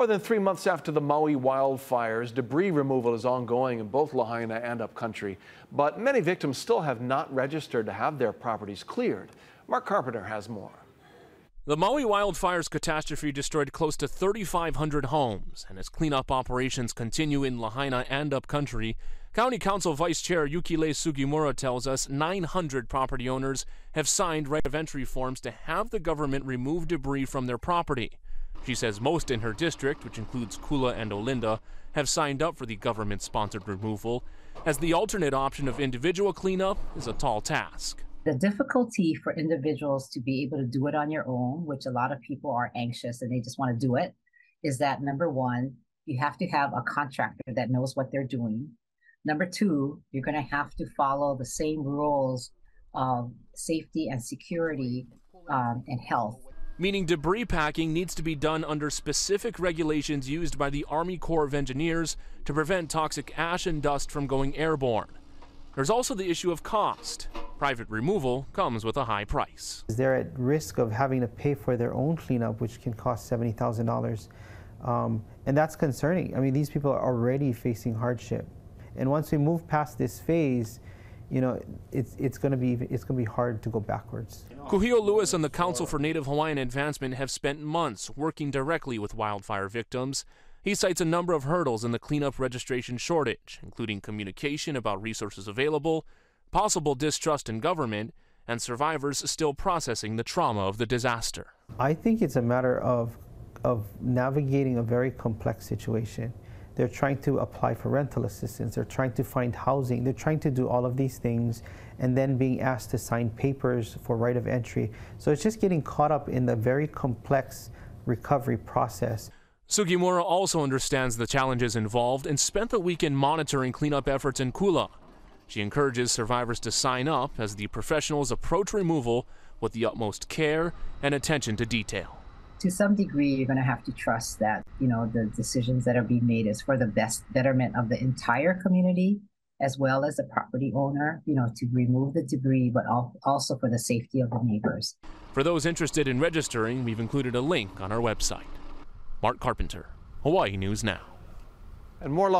More than three months after the Maui wildfires, debris removal is ongoing in both Lahaina and upcountry. But many victims still have not registered to have their properties cleared. Mark Carpenter has more. The Maui wildfires catastrophe destroyed close to 3,500 homes, and as cleanup operations continue in Lahaina and upcountry, County Council Vice Chair Yuki Lei Sugimura tells us 900 property owners have signed right of entry forms to have the government remove debris from their property. She says most in her district, which includes Kula and Olinda, have signed up for the government sponsored removal, as the alternate option of individual cleanup is a tall task. The difficulty for individuals to be able to do it on your own, which a lot of people are anxious and they just want to do it, is that number one, you have to have a contractor that knows what they're doing. Number two, you're going to have to follow the same rules of safety and security um, and health meaning debris packing needs to be done under specific regulations used by the Army Corps of Engineers to prevent toxic ash and dust from going airborne. There's also the issue of cost. Private removal comes with a high price. They're at risk of having to pay for their own cleanup, which can cost $70,000. Um, and that's concerning. I mean, these people are already facing hardship. And once we move past this phase, you know, it's, it's going to be it's going to be hard to go backwards. Kuhio Lewis and the Council for Native Hawaiian Advancement have spent months working directly with wildfire victims. He cites a number of hurdles in the cleanup registration shortage, including communication about resources available, possible distrust in government, and survivors still processing the trauma of the disaster. I think it's a matter of of navigating a very complex situation. They're trying to apply for rental assistance. They're trying to find housing. They're trying to do all of these things and then being asked to sign papers for right of entry. So it's just getting caught up in the very complex recovery process. Sugimura also understands the challenges involved and spent the weekend monitoring cleanup efforts in Kula. She encourages survivors to sign up as the professionals approach removal with the utmost care and attention to detail to some degree you're going to have to trust that you know the decisions that are being made is for the best betterment of the entire community as well as the property owner you know to remove the debris but also for the safety of the neighbors. For those interested in registering we've included a link on our website. Mark carpenter hawaii news now. And more